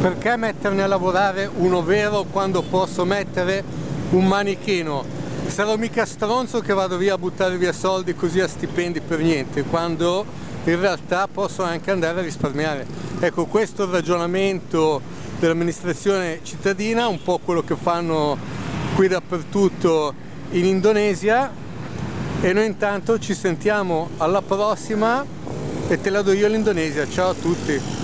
Perché metterne a lavorare uno vero quando posso mettere un manichino? Sarò mica stronzo che vado via a buttare via soldi così a stipendi per niente, quando in realtà posso anche andare a risparmiare. Ecco, questo è il ragionamento dell'amministrazione cittadina, un po' quello che fanno qui dappertutto in Indonesia e noi intanto ci sentiamo alla prossima e te la do io l'Indonesia. Ciao a tutti!